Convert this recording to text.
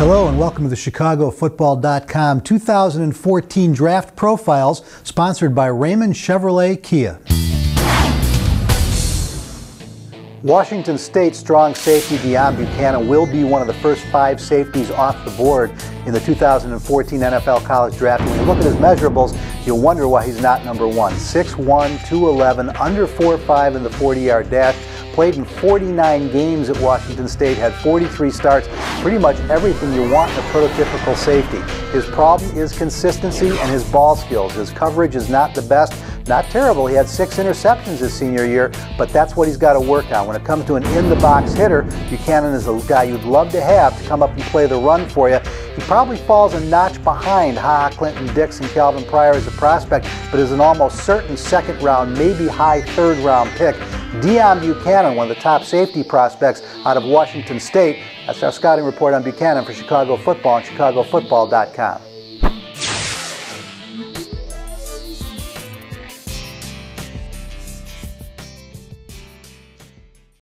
Hello and welcome to the ChicagoFootball.com 2014 Draft Profiles, sponsored by Raymond Chevrolet Kia. Washington State strong safety Deone Bucannon will be one of the first five safeties off the board in the 2014 NFL College Draft. When you look at his measurables, you'll wonder why he's not number one. 6'1", 211, under 4'5 in the 40-yard dash played in 49 games at Washington State, had 43 starts, pretty much everything you want in a prototypical safety. His problem is consistency and his ball skills. His coverage is not the best, not terrible. He had six interceptions his senior year, but that's what he's got to work on. When it comes to an in-the-box hitter, Bucannon is a guy you'd love to have to come up and play the run for you. He probably falls a notch behind Ha Clinton Dix and Calvin Pryor as a prospect, but is an almost certain second round, maybe high third round pick. Deone Bucannon, one of the top safety prospects out of Washington State. That's our scouting report on Bucannon for Chicago Football and ChicagoFootball.com.